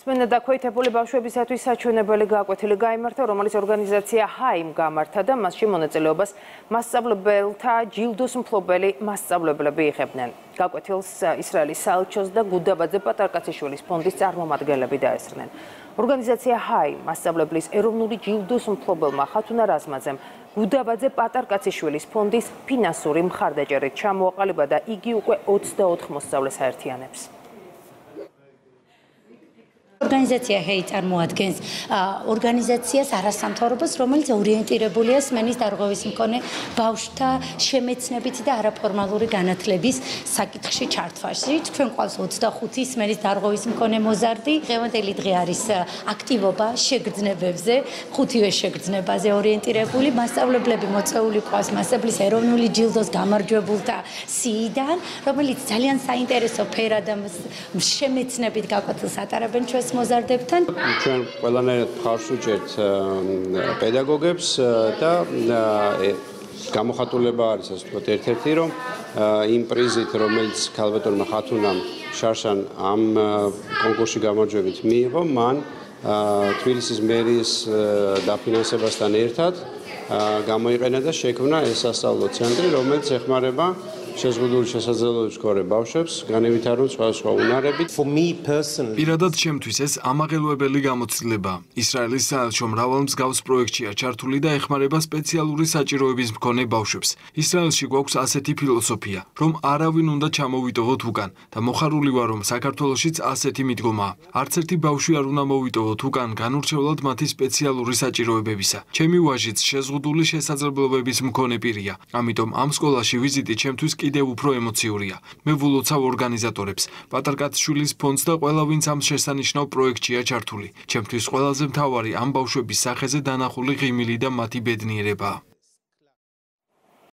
სმენა დაქვეითებული ბავშვებისათვის საჩვენებელი გაკვეთილი გამართა, რომელიც ორგანიზაცია ჰაიმ გამართა და მასში მონაწილეობას მასწავლებელთა ჯილდოს მფლობელი მასწავლებლები იღებდნენ. გაკვეთილს ისრაელის საელჩოს და გუდაბაძე პატარკაციშვილის ფონდის წარმომადგენლები დაესწრნენ. ორგანიზაცია ჰაიმ მასწავლებლის ეროვნული ჯილდოს მფლობელმა ხათუნა რაზმაძემ გუდაბაძე პატარკაციშვილის ფონდის ფინანსური მხარდაჭერით ჩამოაყალიბა და იგი უკვე 24 მოსწავლეს აერთიანებს. ორგანიზაცია ჰეი წარმოადგენს ორგანიზაციას არასამთავრობოს, რომელიც ორიენტირებულია სმენის დარღვევის მქონე ბავშვთა შემეცნებით და არაფორმალური განათლების საკითხში ჩართვაში. ჩვენ ყავს 25 სმენის დარღვევის მქონე მოზარდი. დღევანდელი დღე არის აქტივობა შეგრძნებებზე, ხუთივე შეგრძნებაზე ორიენტირებული. მასშტაბლებლები მოწეული ყავს მასშტაბლის ეროვნული ჯილდოს გამარჯვებულთა სიიდან, რომელიც ძალიან საინტერესო ფერად და შემეცნებით გაკვეთილს ატარებენ ჩვენს მოზარდებთან. ჩვენ ყველანაირად მხარს უჭერთ პედაგოგებს და გამოხატულება არის ასე ვთქვათ ერთ-ერთი რომ იმ პრიზით რომელიც ქალბატონმა ხათუნამ შარშან ამ კონკურსში გამარჯვებით მიიღო მან თბილისის მერიის დაფინანსებასთან ერთად გამოიყენა და შექმნა ეს სასწავლო ცენტრი რომელიც ეხმარება შეზღუდული შესაძლებლობების მქონე ბავშვებს განევითარონ სხვადასხვა უნარებით. For me personally, პირადად ჩემთვის ეს ამაღელვებელი გამოცდილება. ისრაელის საელჩო მრავალ მსგავს პროექტშია ჩართული და ეხმარება სპეციალური საჭიროების მქონე ბავშვებს. ისრაელში გვაქვს ასეთი ფილოსოფია, რომ არავინ უნდა ჩამოვიტოვოთ უკან და მოხარული ვარ, რომ საქართველოსიც ასეთი მიდგომაა. არც ერთი ბავშვი არ უნდა მოვიტოვოთ უკან განურჩევლად მათი სპეციალური საჭიროებებისა. ჩემი ვაჟიც შეზღუდული შესაძლებლობების მქონე პირია. ამიტომ ამ სკოლაში ვიზიტი ჩემთვის კიდევ უფრო ემოციურია. მე ვულოცავ ორგანიზატორებს, პატარკაცშვილის ფონდს და ყველა ვინც ამ შესანიშნავ პროექტშია ჩართული. ჩემთვის ყველაზე მთავარი ამ ბავშვების სახეზე დანახული ღიმილი და მათი ბედნიერებაა.